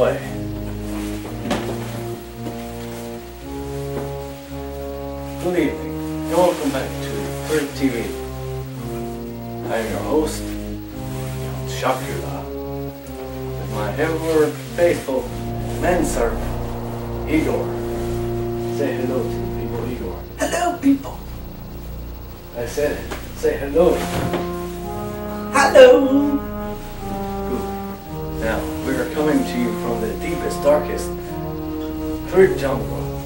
Good evening, and welcome back to Third TV. I am your host, Shakura, with my ever faithful manservant, Igor. Say hello to the people, Igor. Hello, people. I said it. Say hello. Hello. Coming to you from the deepest, darkest, third jungle.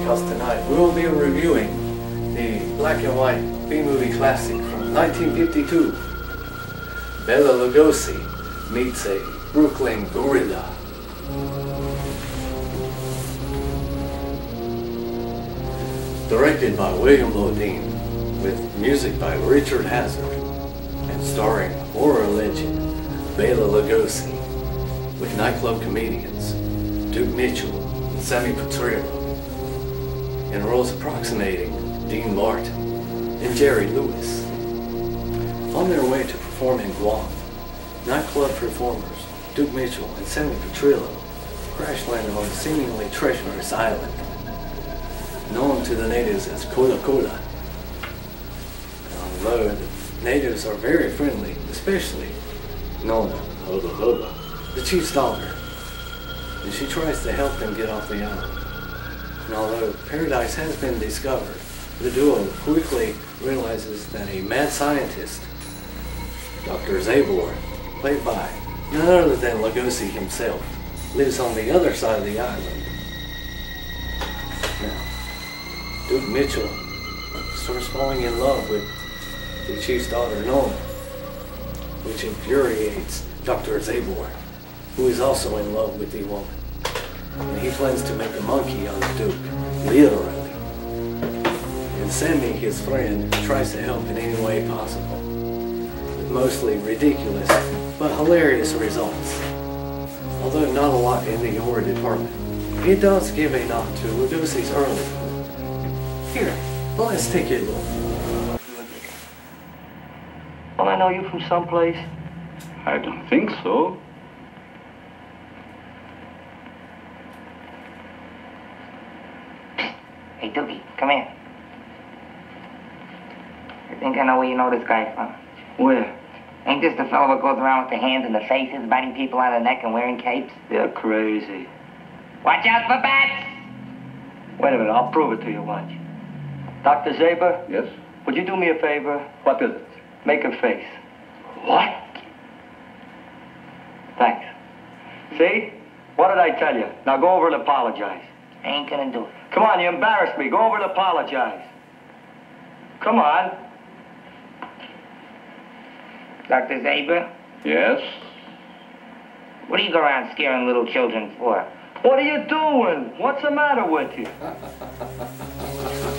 Because tonight we will be reviewing the black and white B-movie classic from 1952. Bela Lugosi meets a Brooklyn gorilla. Directed by William Beaudine, with music by Richard Hazard, and starring horror legend Bela Lugosi, with nightclub comedians Duke Mitchell and Sammy Petrillo, and roles approximating Dean Martin and Jerry Lewis. On their way to perform in Guam, nightclub performers Duke Mitchell and Sammy Petrillo crash landed on a seemingly treacherous island, known to the natives as Kola Kola. Although the natives are very friendly, especially Nona Hoba Hoba, the chief's daughter, and she tries to help them get off the island. And although paradise has been discovered, the duo quickly realizes that a mad scientist, Dr. Zabor, played by none other than Lugosi himself, lives on the other side of the island. Now, Duke Mitchell starts falling in love with the chief's daughter, Nona, which infuriates Dr. Zabor, who is also in love with the woman. And he plans to make a monkey on the Duke, literally. And Sammy, his friend, tries to help in any way possible, with mostly ridiculous but hilarious results. Although not a lot in the horror department, it does give a nod to Lugosi's early. Here, let's take a look. Don't I know you from someplace? I don't think so. Hey, Dookie, come here. I think I know where you know this guy from. Where? Ain't this the fellow that goes around with the hands in the faces, biting people on the neck and wearing capes? They're crazy. Watch out for bats! Wait a minute, I'll prove it to you, watch. Dr. Zabor, Yes? would you do me a favor? What is it? Make a face. What? Thanks. See? What did I tell you? Now go over and apologize. I ain't gonna do it. Come on, you embarrassed me. Go over and apologize. Come on. Dr. Zabor, Yes? what do you go around scaring little children for? What are you doing? What's the matter with you?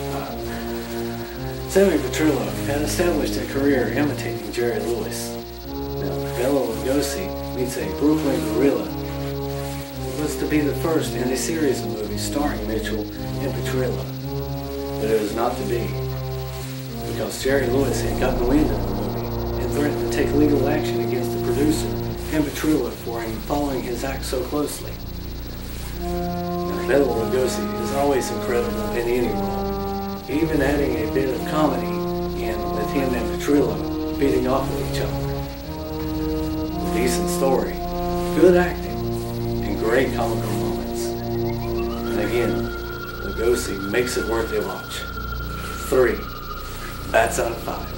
Sammy Petrillo had established a career imitating Jerry Lewis. Now, Bela Lugosi meets a Brooklyn gorilla. It was to be the first in a series of movies starring Mitchell and Petrillo. But it was not to be. Because Jerry Lewis had gotten wind of the movie and threatened to take legal action against the producer and Petrillo for him following his act so closely. Now, Bela Lugosi is always incredible in any role even adding a bit of comedy in with him and Petrillo beating off of each other. Decent story, good acting, and great comical moments. And again, Lugosi makes it worth a watch. Three That's out of five.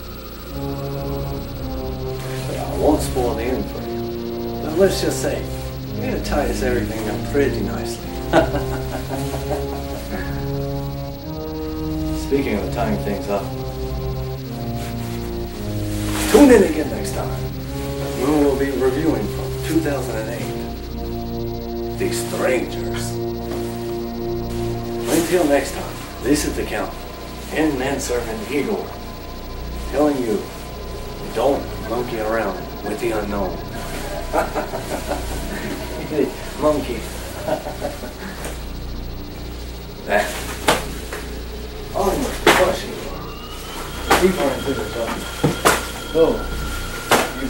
But I won't spoil the end for you. But let's just say, it ties everything up pretty nicely. Speaking of tying things up, tune in again next time when we'll be reviewing from 2008 The Strangers. Until next time, this is the Count and manservant Igor telling you don't monkey around with the unknown. monkey. that. Onward, push it. The jungle. Go, you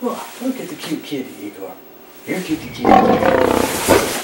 Look, look at the cute kitty, Igor. Here, kitty kitty.